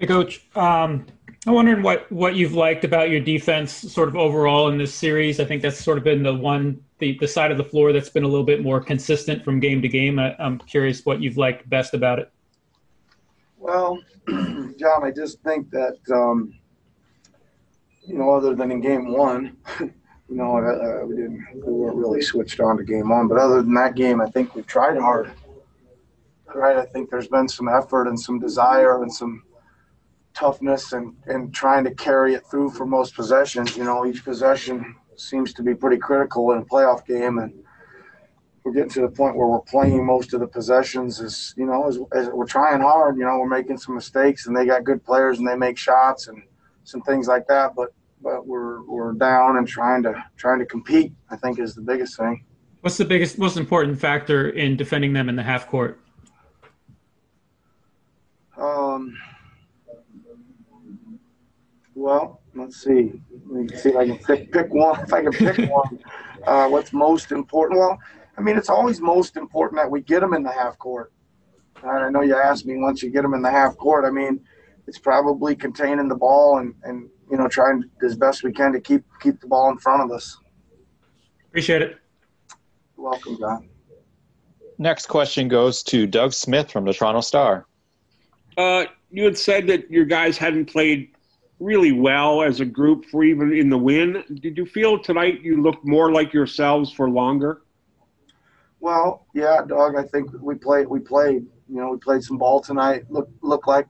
Hey, Coach. Um, I'm wondering what, what you've liked about your defense sort of overall in this series. I think that's sort of been the one, the, the side of the floor that's been a little bit more consistent from game to game. I, I'm curious what you've liked best about it. Well, John, I just think that, um, you know, other than in game one, you know, uh, we didn't, we weren't really switched on to game one. But other than that game, I think we've tried hard. Right? I think there's been some effort and some desire and some toughness and, and trying to carry it through for most possessions. You know, each possession seems to be pretty critical in a playoff game. And, we're getting to the point where we're playing most of the possessions is you know as, as, we're trying hard you know we're making some mistakes and they got good players and they make shots and some things like that but but we're we're down and trying to trying to compete i think is the biggest thing what's the biggest most important factor in defending them in the half court um well let's see let me see if i can pick, pick one if i can pick one uh, what's most important well I mean, it's always most important that we get them in the half court. And I know you asked me once you get them in the half court. I mean, it's probably containing the ball and, and you know trying as best we can to keep keep the ball in front of us. Appreciate it. You're welcome, John. Next question goes to Doug Smith from the Toronto Star. Uh, you had said that your guys hadn't played really well as a group for even in the win. Did you feel tonight you looked more like yourselves for longer? Well, yeah, Doug. I think we played. We played. You know, we played some ball tonight. Look, look like.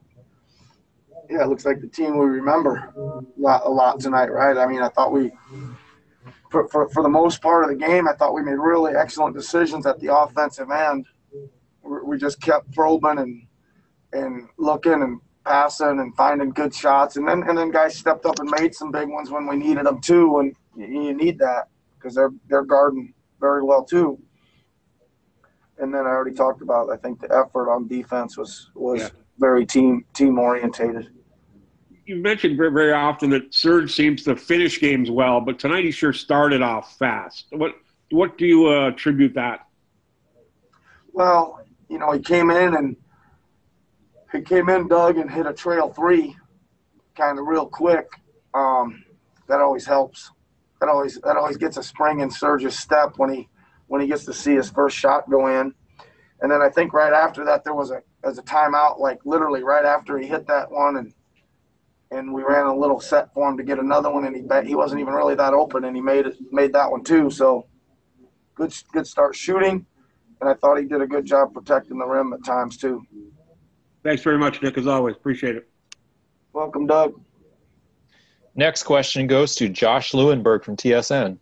Yeah, it looks like the team we remember a lot, a lot tonight, right? I mean, I thought we, for, for, for the most part of the game, I thought we made really excellent decisions at the offensive end. We just kept probing and and looking and passing and finding good shots, and then and then guys stepped up and made some big ones when we needed them too. And you, you need that because they're they're guarding very well too and then I already talked about. I think the effort on defense was was yeah. very team team orientated. You mentioned very very often that Serge seems to finish games well, but tonight he sure started off fast. What what do you uh, attribute that? Well, you know, he came in and he came in, Doug, and hit a trail three, kind of real quick. Um, that always helps. That always that always gets a spring in Serge's step when he when he gets to see his first shot go in. And then I think right after that there was a as a timeout, like literally right after he hit that one, and and we ran a little set for him to get another one, and he he wasn't even really that open, and he made it made that one too. So good good start shooting, and I thought he did a good job protecting the rim at times too. Thanks very much, Nick. As always, appreciate it. Welcome, Doug. Next question goes to Josh Lewenberg from TSN.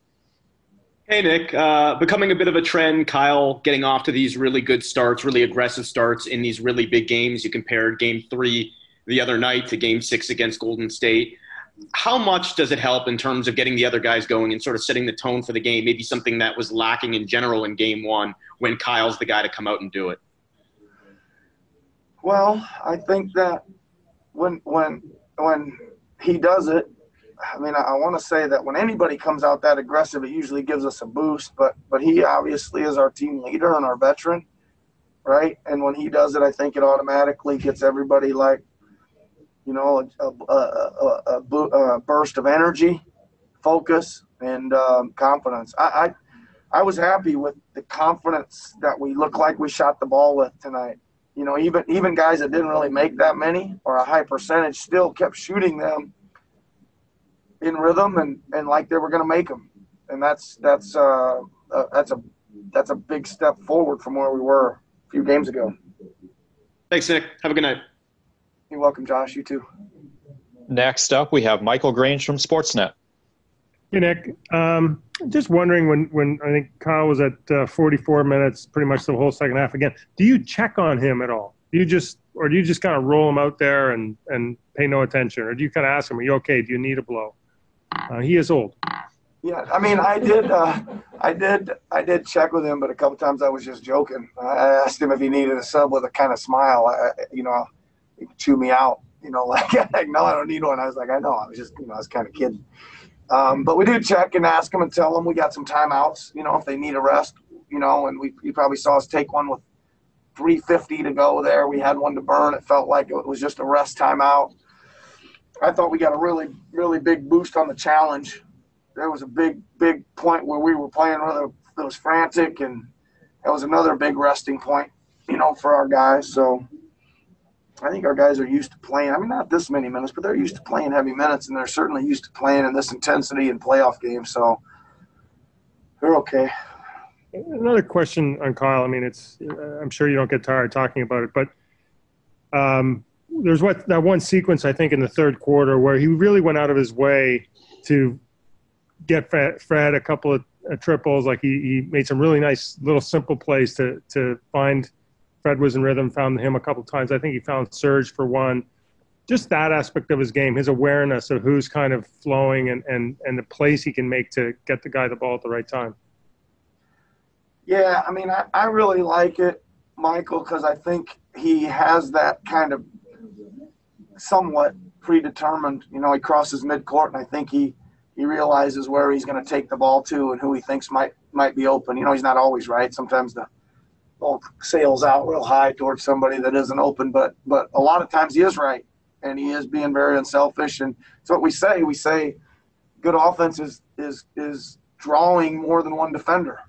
Hey, Nick. Uh, becoming a bit of a trend, Kyle getting off to these really good starts, really aggressive starts in these really big games. You compared game three the other night to game six against Golden State. How much does it help in terms of getting the other guys going and sort of setting the tone for the game? Maybe something that was lacking in general in game one when Kyle's the guy to come out and do it. Well, I think that when when when he does it, I mean, I, I want to say that when anybody comes out that aggressive, it usually gives us a boost. But but he obviously is our team leader and our veteran, right? And when he does it, I think it automatically gets everybody like, you know, a, a, a, a burst of energy, focus, and um, confidence. I, I I was happy with the confidence that we looked like we shot the ball with tonight. You know, even even guys that didn't really make that many or a high percentage still kept shooting them in rhythm and, and like they were going to make them. And that's that's uh, uh, that's a that's a big step forward from where we were a few games ago. Thanks, Nick. Have a good night. You're welcome, Josh. You too. Next up, we have Michael Grange from Sportsnet. Hey, Nick. Um, just wondering when, when I think Kyle was at uh, 44 minutes, pretty much the whole second half again. Do you check on him at all? Do you just, or do you just kind of roll him out there and, and pay no attention, or do you kind of ask him, "Are you okay? Do you need a blow?" Uh, he is old. Yeah, I mean, I did, uh, I did, I did check with him, but a couple times I was just joking. I asked him if he needed a sub with a kind of smile. I, you know, he chew me out. You know, like, like, no, I don't need one. I was like, I know. I was just, you know, I was kind of kidding. Um, but we do check and ask them and tell them we got some timeouts. You know, if they need a rest. You know, and we you probably saw us take one with 350 to go there. We had one to burn. It felt like it was just a rest timeout. I thought we got a really, really big boost on the challenge. There was a big, big point where we were playing where it was frantic, and that was another big resting point, you know, for our guys. So I think our guys are used to playing. I mean, not this many minutes, but they're used to playing heavy minutes, and they're certainly used to playing in this intensity in playoff games. So they're okay. Another question on Kyle. I mean, it's I'm sure you don't get tired talking about it, but um, there's what that one sequence I think in the third quarter where he really went out of his way to get Fred a couple of uh, triples. Like he, he made some really nice little simple plays to to find Fred was in rhythm. Found him a couple times. I think he found Serge for one. Just that aspect of his game, his awareness of who's kind of flowing and and and the plays he can make to get the guy the ball at the right time. Yeah, I mean, I, I really like it, Michael, because I think he has that kind of somewhat predetermined. You know, he crosses midcourt, and I think he he realizes where he's going to take the ball to and who he thinks might might be open. You know, he's not always right. Sometimes the sails out real high towards somebody that isn't open, but but a lot of times he is right, and he is being very unselfish. And it's what we say. We say good offense is is is drawing more than one defender,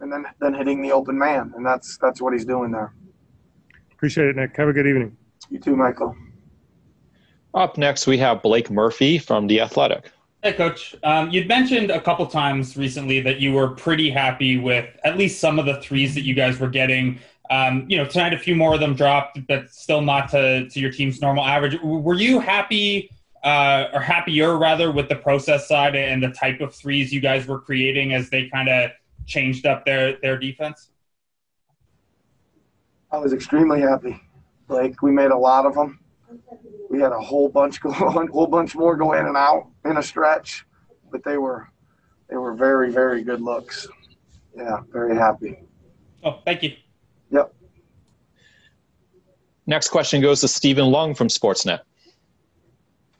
and then then hitting the open man, and that's that's what he's doing there. Appreciate it, Nick. Have a good evening. You too, Michael. Up next, we have Blake Murphy from The Athletic. Hey, Coach. Um, you'd mentioned a couple times recently that you were pretty happy with at least some of the threes that you guys were getting. Um, you know, tonight a few more of them dropped, but still not to, to your team's normal average. Were you happy uh, or happier rather with the process side and the type of threes you guys were creating as they kind of changed up their, their defense? I was extremely happy. Like we made a lot of them we had a whole bunch go a whole bunch more go in and out in a stretch, but they were they were very very good looks. Yeah, very happy. Oh, thank you. Yep. Next question goes to Stephen Loung from Sportsnet.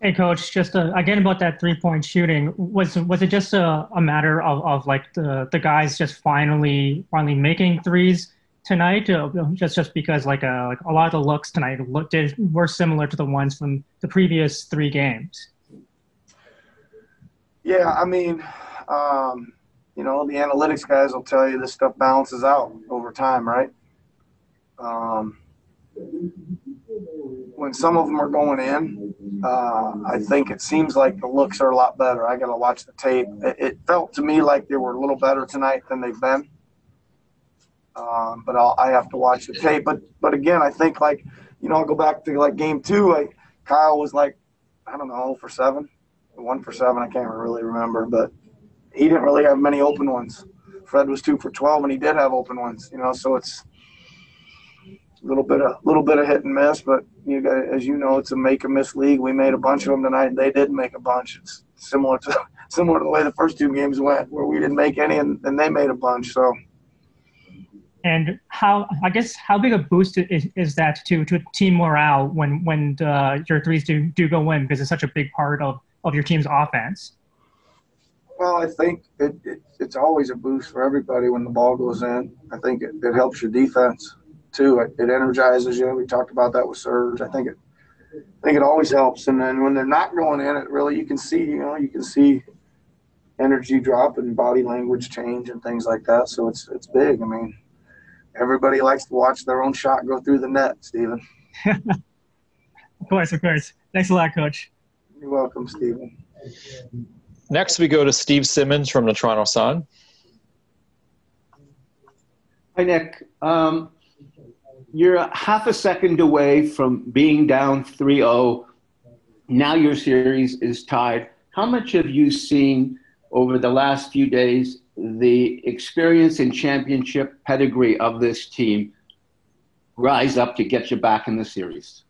Hey, coach. Just uh, again about that three-point shooting. Was was it just a, a matter of, of like the the guys just finally finally making threes? Tonight, uh, just just because like a uh, like a lot of the looks tonight looked were similar to the ones from the previous three games. Yeah, I mean, um, you know, the analytics guys will tell you this stuff balances out over time, right? Um, when some of them are going in, uh, I think it seems like the looks are a lot better. I got to watch the tape. It, it, felt to me like they were a little better tonight than they've been. Um, but I'll, I have to watch the tape. But but again, I think like you know I'll go back to like game two. Like Kyle was like I don't know for seven, one for seven. I can't really remember, but he didn't really have many open ones. Fred was two for twelve, and he did have open ones. You know, so it's a little bit of little bit of hit and miss. But you got as you know, it's a make or miss league. We made a bunch of them tonight. They didn't make a bunch. It's similar to similar to the way the first two games went, where we didn't make any and, and they made a bunch. So and how I guess how big a boost is, is that to to team morale when when uh, your threes do do go in because it's such a big part of of your team's offense. Well, I think it, it, it's always a boost for everybody when the ball goes in. I think it, it helps your defense too. It, it energizes you. We talked about that with Serge. I think it I think it always helps. And then when they're not going in, it really you can see you know you can see energy drop and body language change and things like that. So it's it's big. I mean everybody likes to watch their own shot go through the net, Stephen. of course, of course. Thanks a lot, Coach. You're welcome, Stephen. Next, we go to Steve Simmons from the Toronto Sun. Hi, Nick. Um, you're half a second away from being down 3 0. Now your series is tied. How much have you seen over the last few days the experience and championship pedigree of this team rise up to get you back in the series?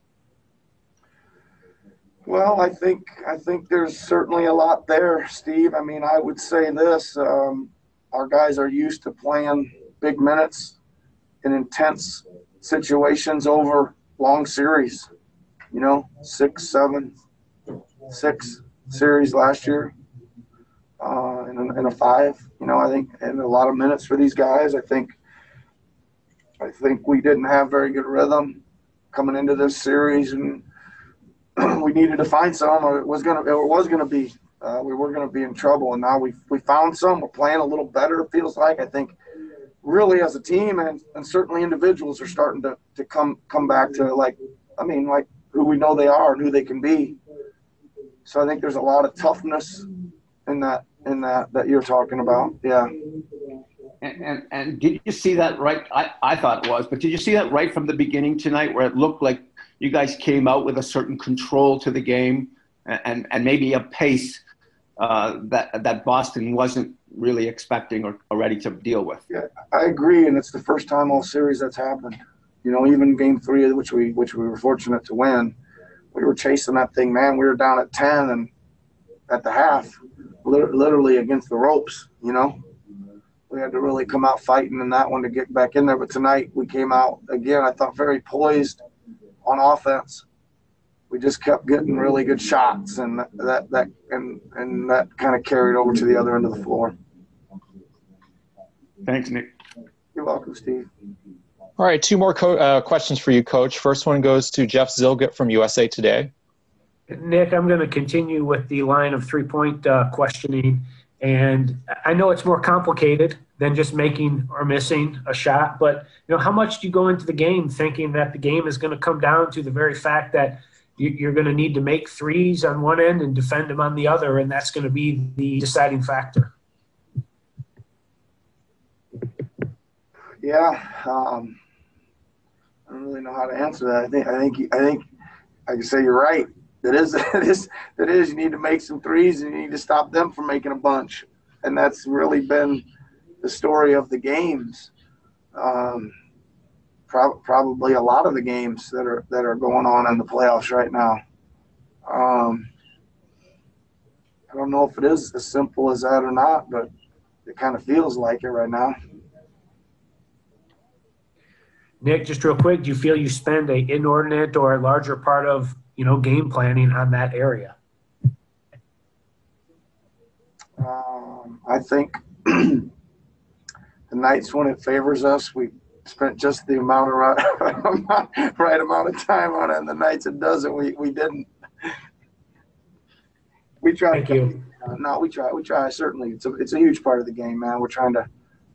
Well, I think I think there's certainly a lot there, Steve. I mean, I would say this: um, our guys are used to playing big minutes in intense situations over long series. You know, six, seven, six series last year uh, a, five. You know, I think and a lot of minutes for these guys. I think I think we didn't have very good rhythm coming into this series, and we needed to find some, or it was gonna it was gonna be uh, we were gonna be in trouble. And now we we found some. We're playing a little better. It feels like I think really as a team and, and certainly individuals are starting to, to come come back to like I mean like who we know they are and who they can be. So I think there's a lot of toughness in that in that that you're talking about. Yeah. And, and, and did you see that right? I, I thought it was, but did you see that right from the beginning tonight where it looked like you guys came out with a certain control to the game and, and maybe a pace uh, that, that Boston wasn't really expecting or, or ready to deal with? Yeah, I agree. And it's the first time all series that's happened. You know, even game three, which we, which we were fortunate to win, we were chasing that thing, man. We were down at 10 and at the half, literally against the ropes, you know we had to really come out fighting in that one to get back in there. But tonight we came out again. I thought very poised on offense. We just kept getting really good shots, and that that and and that kind of carried over to the other end of the floor. Thanks, Nick. You're welcome, Steve. All right, two more co- uh, questions for you, Coach. First one goes to Jeff Zillgitt from USA Today. Nick, I'm going to continue with the line of three point uh, questioning. And I know it's more complicated than just making or missing a shot, but you know, how much do you go into the game thinking that the game is going to come down to the very fact that you're going to need to make threes on one end and defend them on the other, and that's going to be the deciding factor? Yeah, um, I don't really know how to answer that. I think I think I think I can say you're right. That is, that is, that is. You need to make some threes, and you need to stop them from making a bunch, and that's really been the story of the games. Um, pro- probably a lot of the games that are that are going on in the playoffs right now. Um, I don't know if it is as simple as that or not, but it kind of feels like it right now. Nick, just real quick, do you feel you spend a inordinate or a larger part of you know, game planning on that area? Um, I think the nights when it favors us, we spent just the amount of right, right amount of time on it. And the nights it doesn't, we, we didn't. We try. Thank you. Uh, no, we try. We try. Certainly, it's a it's a huge part of the game, man. We're trying to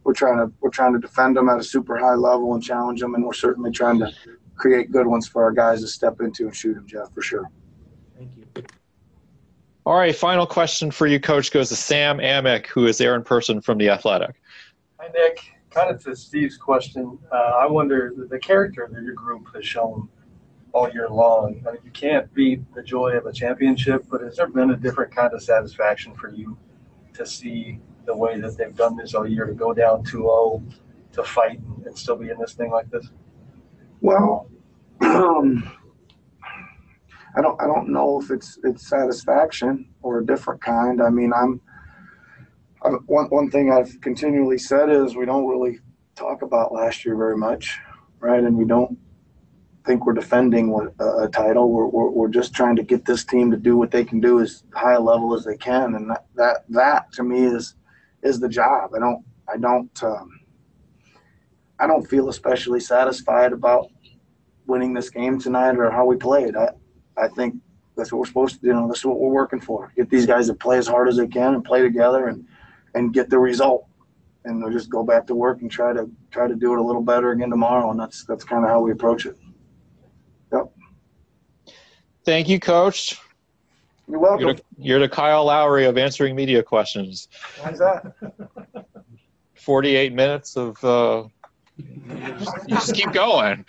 we're trying to we're trying to defend them at a super high level and challenge them, and we're certainly trying to create good ones for our guys to step into and shoot them, Jeff, for sure. Thank you. All right, final question for you, Coach, goes to Sam Amick, who is there in person from The Athletic. Hi, Nick. Kind of to Steve's question, uh, I wonder the character that your group has shown all year long. I mean, you can't beat the joy of a championship, but has there been a different kind of satisfaction for you to see the way that they've done this all year to go down 2 0 to fight and still be in this thing like this? Well, um, I don't I don't know if it's it's satisfaction or a different kind. I mean, I'm, I'm one one thing I've continually said is we don't really talk about last year very much, right? And we don't think we're defending a, a title. We're, we're, we're just trying to get this team to do what they can do as high a level as they can, and that that, that to me is is the job. I don't I don't. Um, I don't feel especially satisfied about winning this game tonight or how we played. I, I think that's what we're supposed to do. You know, that's what we're working for. Get these guys to play as hard as they can and play together and, and get the result. And we'll just go back to work and try to try to do it a little better again tomorrow. And that's that's kind of how we approach it. Yep. Thank you, Coach. You're welcome. You're the, you're the Kyle Lowry of answering media questions. How's that? 48 minutes of uh, you just keep going.